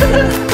Ha ha ha!